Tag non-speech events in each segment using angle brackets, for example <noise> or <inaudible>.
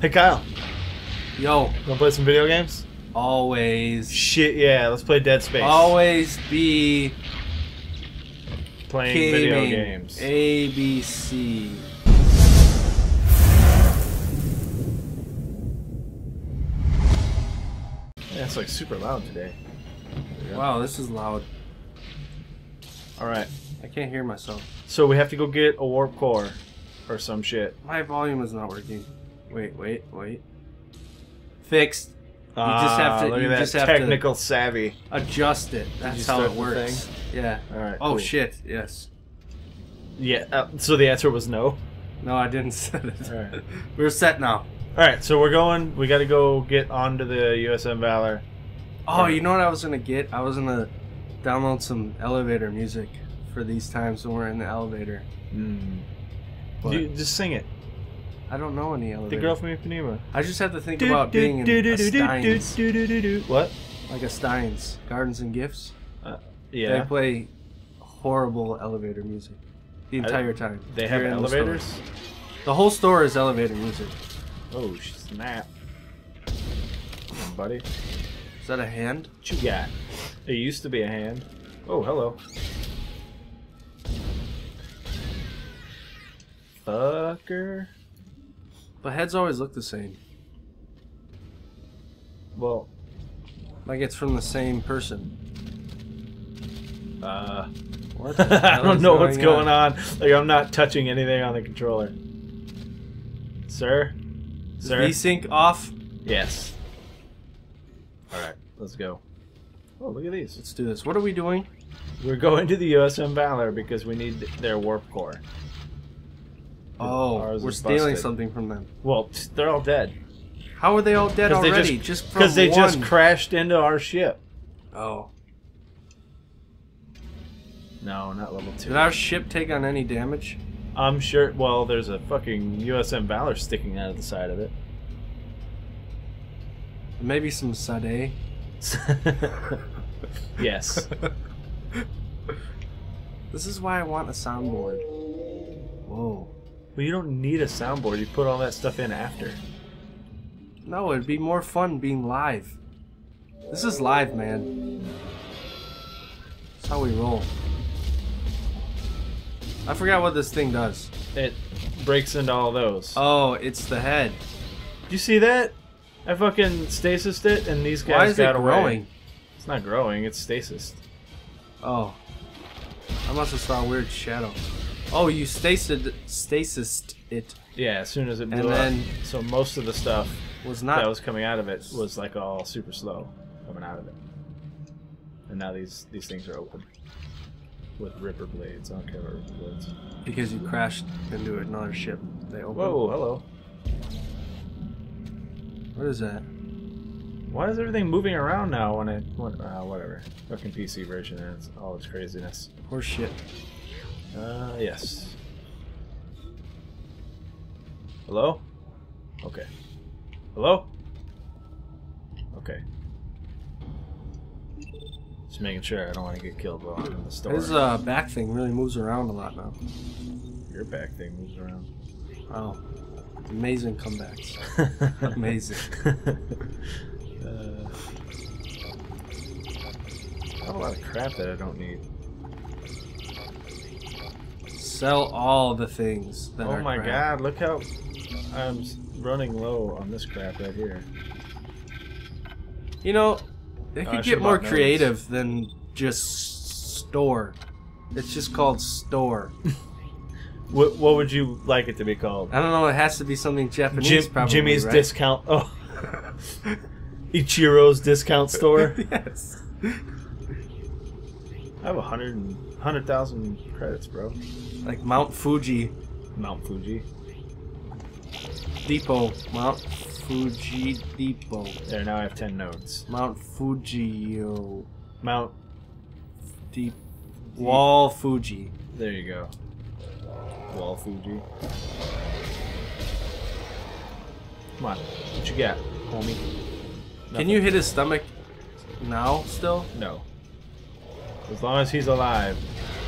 Hey Kyle, Yo, wanna play some video games? always, Shit, yeah, let's play Dead Space. always be playing video games. ABC. Yeah, it's like super loud today. Wow, this is loud. All right, I can't hear myself. so we have to go get a warp core or some shit. My volume is not working. Wait, wait, wait. Fixed. You just have to- Look you at that just have to- technical savvy. Adjust it. That's how it the works. Yeah. All right. Oh cool. shit. Yes. Yeah. Uh, so the answer was no. No, I didn't <laughs> set it. All right. We're set now. All right. So we're going. We got to go get onto the USM Valor. Oh, you know what I was gonna get? I was gonna download some elevator music for these times when we're in the elevator. Mm. What? You, just sing it. I don't know any elevators. The girl from Ipanema. I just have to think about being in a Steins, What? like a Steins, Gardens and Gifts. Uh, they Yeah. They play horrible elevator music the entire time. They have in the elevators. The whole store is elevator music. Oh snap! Come on, buddy. Is that a hand? What you got? It used to be a hand. Oh, hello. Fucker. But heads always look the same. Well, Like it's from the same person. uh, What? <laughs> the I don't is know what's going on. Like, I'm not touching anything on the controller. Sir? Sir? V-Sync off. Yes. Alright, let's go. Oh, look at these. Let's do this. What are we doing? We're going to the USM Valor because we need their warp core. Oh, Ours we're stealing something from them. Well, they're all dead. How are they all dead 'Cause already? just- Just Because from they just crashed into our ship. Oh, No, not level two. did our ship take on any damage? I'm sure. Well, there's a fucking USM Valor sticking out of the side of it. Maybe some Sade. <laughs> yes. <laughs> This is why I want a soundboard. Whoa. Well, you don't need a soundboard. You put all that stuff in after. No, it'd be more fun being live. This is live, man. That's how we roll. I forgot what this thing does. It breaks into all those. Oh, it's the head. Do you see that? I fucking stasis it, and these guys Why is got it away. growing? It's not growing. It's stasis. Oh. I must have saw a weird shadow. Oh, you stasis stasis it. Yeah, as soon as it blew And up. then- So most of the stuff Was not that was coming out of it was like all super slow coming out of it. And now these these things are open with ripper blades. I don't care about ripper blades. because you crashed into another ship. They open. Whoa, hello. What is that? Why is everything moving around now when it when, uh, whatever fucking PC version and it's all its craziness. Horse shit. Uh, yes. Hello? Okay. Hello? Okay. Just making sure I don't want to get killed while I'm in the store. His uh, back thing really moves around a lot now. Your back thing moves around. Wow. amazing comebacks. <laughs> Amazing. uh, I have a lot of crap that I don't need. Sell all the things that Oh are my crap. god, look how I'm running low on this crap right here. You know, they Oh, could should've get more bought notes. creative than just store. It's just called store. <laughs> What, what would you like it to be called? I don't know. It has to be something Japanese, Jim, probably. Jimmy's right? discount. Oh, <laughs> Ichiro's discount store. <laughs> yes. I have a hundred and hundred thousand credits, bro. Like Mount Fuji Mount Fuji. Depot. Mount Fuji Depot. There, now I have ten nodes. Mount Fujio. Mount. Deep. Wall Fuji. There you go. Wall Fuji. Come on, what you got, homie? Can you hit his stomach now still? No. As long as he's alive,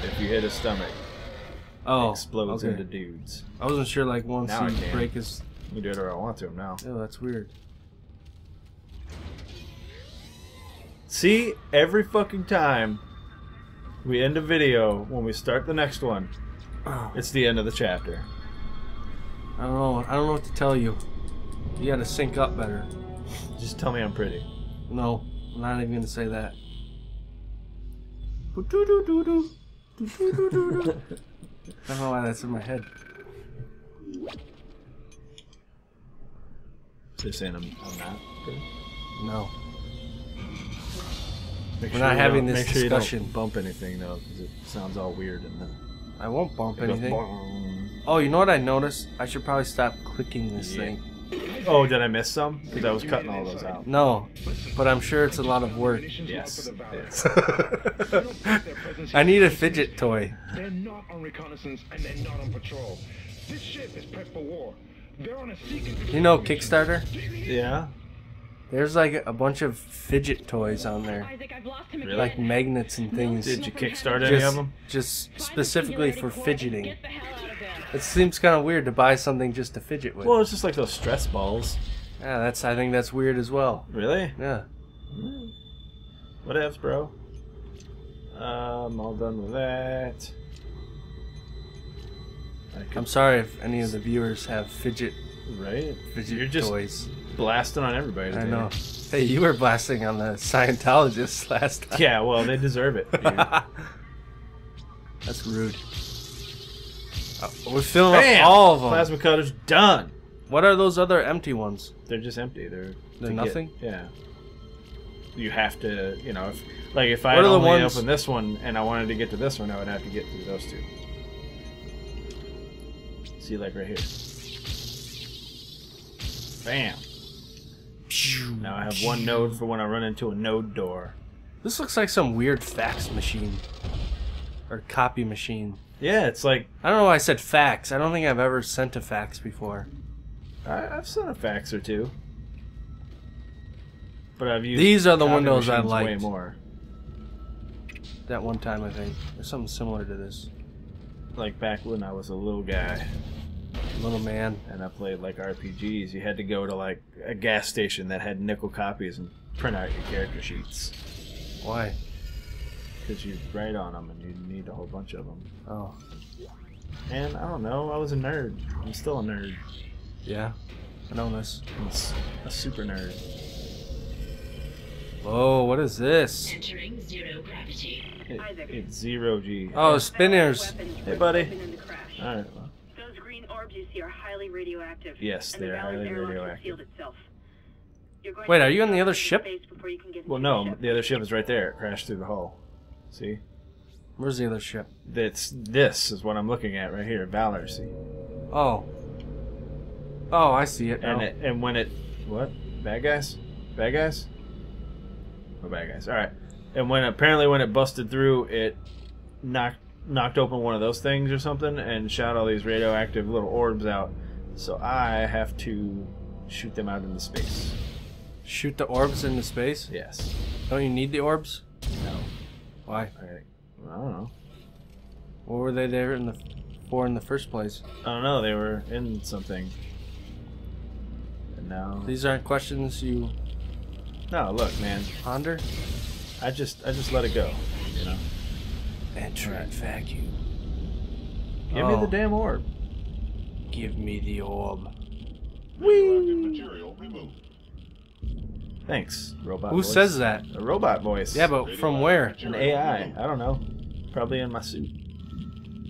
if you hit his stomach, Oh, explodes okay. into dudes. I wasn't sure. Like once Now you break his You do whatever I want to him now. Oh, that's weird. See, every fucking time we end a video, when we start the next one, Oh, it's the end of the chapter. I don't know. I don't know what to tell you. You gotta sync up better. Just tell me I'm pretty. No, I'm not even gonna say that. I don't know why that's in my head. So you're saying I'm, I'm not pretty? No. Make We're not having this make sure you don't discussion. bump anything though, because it sounds all weird and then I won't bump anything. boom. Oh, you know what I noticed? I should probably stop clicking this Yeah. thing. Oh, did I miss some? Because I was cutting all those out. No, but I'm sure it's a lot of work. Yes. yes. <laughs> I need a fidget toy. They're not on reconnaissance and they're not on patrol. This ship is prepped for war. They're on a. You know Kickstarter? Yeah. There's like a bunch of fidget toys on there, Isaac, I've lost him Really? like magnets and things. Did you kickstart any of Just, them? just Try the specifically for stimulating fidgeting. Get the hell out of there. It seems kind of weird to buy something just to fidget with. Well, it's just like those stress balls. Yeah, that's. I think that's weird as well. Really? Yeah. Whatevs, bro. Um, all done with that. I'm sorry if any of the viewers have fidget right? fidget You're just toys. blasting on everybody. I know. Hey, you were blasting on the Scientologists <laughs> last time. Yeah, well, they deserve it. <laughs> That's rude. We're filling Bam! up all of them. Plasma cutter's done. What are those other empty ones? They're just empty. They're They're to get- nothing? yeah. You have to, you know, if like if I What had are only ones- opened this one and I wanted to get to this one, I would have to get through those two. See, like right here. Bam. Now I have one node for when I run into a node door. This looks like some weird fax machine. Or copy machine. Yeah, it's like I don't know why I said fax. I don't think I've ever sent a fax before. I, I've sent a fax or two, but I've used These are the windows I like Way more. That one time, I think. There's something similar to this. Like back when I was a little guy. Little man. and I played like RPGs, you had to go to like a gas station that had nickel copies and print out your character sheets Why? Because you write on them and you need a whole bunch of them. Oh. And I don't know, I was a nerd. I'm still a nerd. Yeah. I know this. I'm s- a super nerd. Oh, what is this? Entering zero gravity. It- it's zero G. Oh, spinners. Hey, buddy. In the crash. All right. Well, Those green orbs you see are highly radioactive. Yes, they the are Valor's highly airlock has radioactive. itself. Wait, are you on the other ship? space before you can get well, no, the other ship is right there. It crashed through the hull. See? Where's the other ship? That's this is what I'm looking at right here. Valor. See? Oh. Oh, I see it now. And it, and when it what bad guys, bad guys, oh bad guys. All right. And when apparently when it busted through, it knocked knocked open one of those things or something and shot all these radioactive little orbs out. So I have to shoot them out into space. Shoot the orbs into space? Yes. Don't you need the orbs? No. Why? I, I don't know. What were they there in the for in the first place? I don't know. They were in something. And now. These aren't questions you No, look, man. ponder. I just I just let it go. You know. Enter Alright. vacuum. Give me Oh. the damn orb. Give me the orb. Radioactive material removed. Thanks, robot. Who voice. says that? A robot voice. Yeah, but from where? an AI. I don't know. Probably in my suit.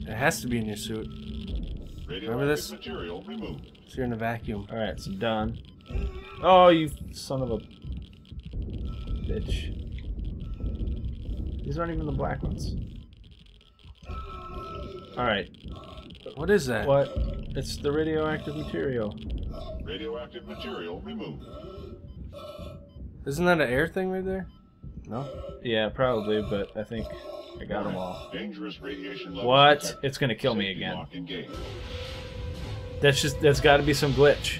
It has to be in your suit. Remember this? material removed. So you're in a vacuum. All right, so done. Oh, you son of a bitch! These aren't even the black ones. All right, What is that? what? It's the radioactive material. Radioactive material removed. Isn't that an air thing right there? No. Yeah, probably, but I think I got them all. Dangerous radiation levels What? detected. It's gonna kill me again. That's just that's got to be some glitch.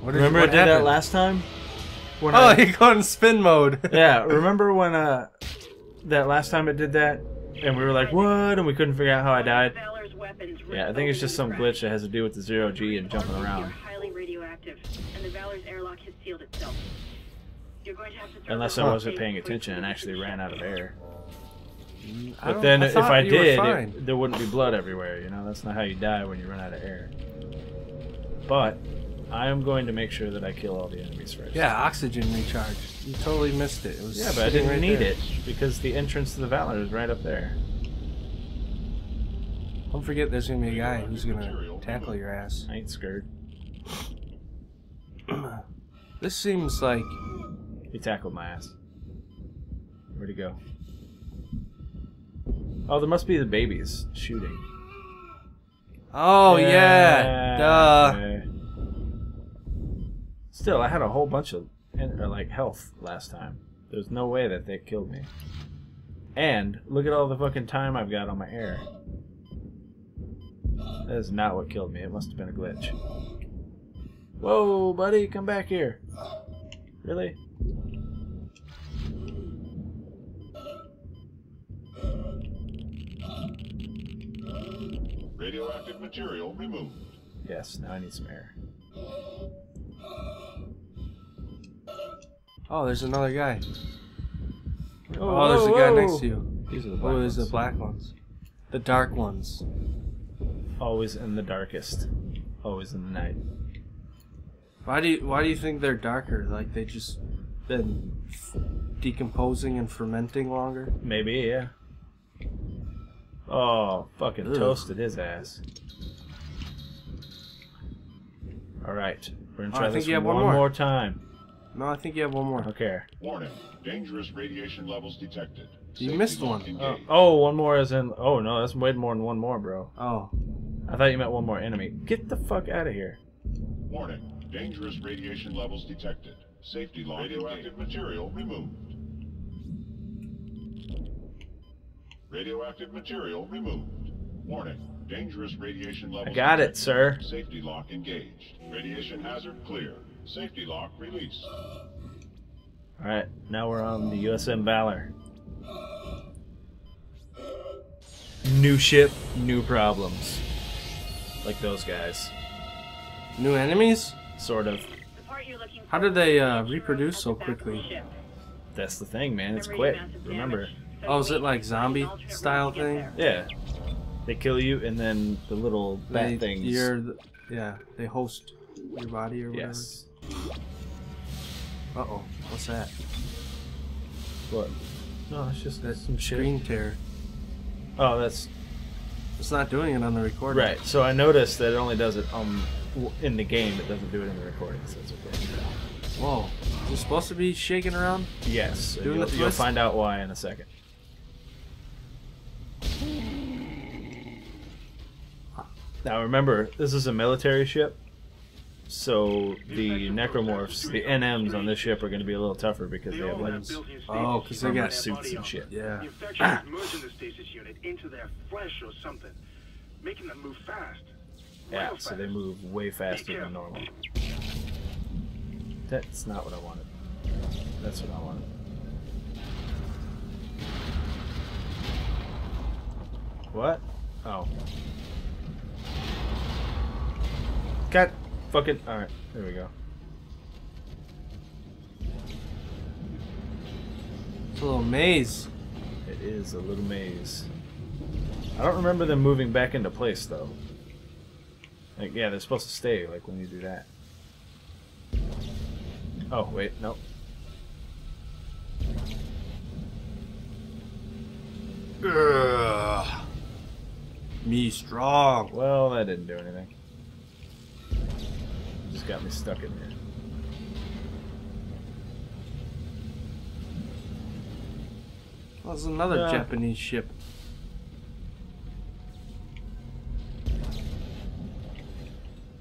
What did, Remember what I did that last time? When Oh, I- you go in spin mode. <laughs> yeah, remember when uh that last time it did that and we were like, "What?" and we couldn't figure out how I died. Valor's weapons weapons Yeah, I think it's just some glitch that has to do with the zero G and jumping around. highly radioactive, and the Valor's airlock has sealed itself. Unless the I wasn't paying attention and actually ran out of air. Mm, but then I if I did, it, there wouldn't be blood everywhere. You know, that's not how you die when you run out of air. But I am going to make sure that I kill all the enemies first. Yeah, oxygen recharge. You totally missed it. It was Yeah, but I didn't right need there. it because the entrance to the Valor is right up there. Don't forget, there's gonna be a guy who's gonna tackle your ass. I ain't scared. <clears throat> This seems like He tackled my ass. Where'd he go? Oh, there must be the babies shooting. Oh yeah, duh. Still, I had a whole bunch of or like health last time. There's no way that they killed me. And look at all the fucking time I've got on my air. That is not what killed me. It must have been a glitch. Whoa, buddy, come back here. Really? Radioactive material removed. Yes, now I need some air. Oh, there's another guy. Oh, Oh, there's a guy whoa, next to you. These are the oh, black Oh, there's the ones. black ones. The dark ones. Always in the darkest. Always in the night. Why do you Why do you think they're darker? Like they just been f- decomposing and fermenting longer? Maybe, yeah. Oh, fucking Ugh. toasted his ass. Alright. We're gonna Oh, try I this think you have one, one more. more time. No, I think you have one more. Okay. Warning. Dangerous radiation levels detected. You Safety missed lock one. Oh, oh, one more as in. Oh, no, that's way more than one more, bro. Oh, I thought you meant one more enemy. Get the fuck out of here. Warning. Dangerous radiation levels detected. Safety lock Radioactive material removed. Radioactive material removed. Warning. Dangerous radiation levels. I got it, sir. Safety lock engaged. Radiation hazard clear. Safety lock released. Alright, now we're on the USM Valor. New ship, new problems. Like those guys. new enemies? Sort of. The part you're looking How did they uh, reproduce so back of the quickly? That's the thing, man. It's quick. massive Remember. Damage. So Oh, is it like zombie style route to get thing? Yeah. They kill you, and then the little bat They, things. You're, the- yeah, they host your body or whatever. Yes. Uh oh, what's that? What? No, it's just That some shit. screen tear. Oh, that's It's not doing it on the recording. right. So I noticed that it only does it um in the game. It doesn't do it in the recording. So it's okay. Whoa, is it supposed to be shaking around? Yes, Doing you'll, the you'll find out why in a second. Now remember, this is a military ship, so the necromorphs, the NMs on this ship are going to be a little tougher because they have like Oh, because they got suits and shit. Yeah. The infection <clears throat> is merging the stasis unit into their flesh or something, making them move fast. Yeah, so they move way faster than normal. That's not what I wanted. That's what I wanted. What? Oh. Got fucking. Alright, there we go. It's a little maze. It is a little maze. I don't remember them moving back into place though. Like, yeah, they're supposed to stay, like when you do that. Oh, wait, nope. Ugh. Me strong. Well, that didn't do anything. Just got me stuck in here. There's another Yeah. Japanese ship.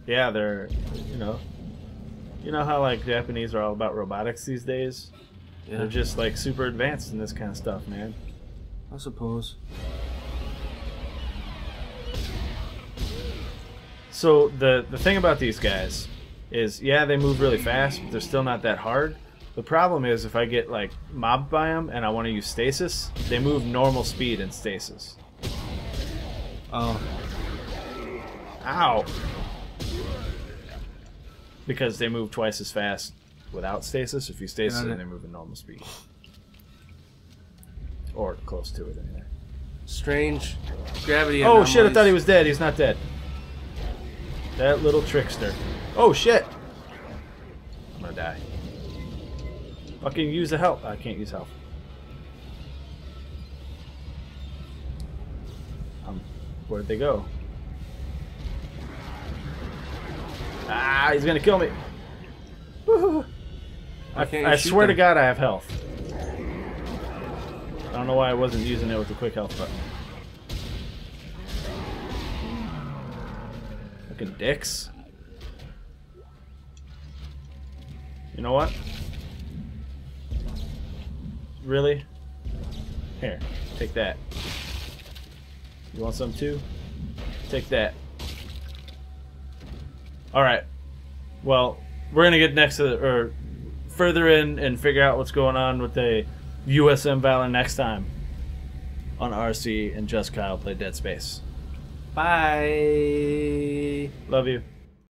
Yeah, they're, you know, you know how like Japanese are all about robotics these days. Yeah, They're just like super advanced in this kind of stuff, man. I suppose. So the the thing about these guys is, yeah, they move really fast, but they're still not that hard. The problem is if I get like mobbed by them and I want to use stasis, they move normal speed in stasis. Oh, Ow! Because they move twice as fast without stasis. If you stasis, Got then they move at normal speed. Or close to it, anyway. Strange gravity. Oh shit, I thought he was dead. He's not dead. That little trickster. Oh shit! I'm gonna die. Fucking use the health. I can't use health. Um, where'd they go? Ah, he's gonna kill me. I, I swear to? God, I have health. I don't know why I wasn't using it with the quick health button. Fucking dicks. You know what? Really? Here, take that. You want some too? Take that. Alright. Well, we're gonna get next to the, or further in and figure out what's going on with the USM Valor next time on RC and Just Kyle play Dead Space. Bye. Love you.